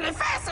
really fast.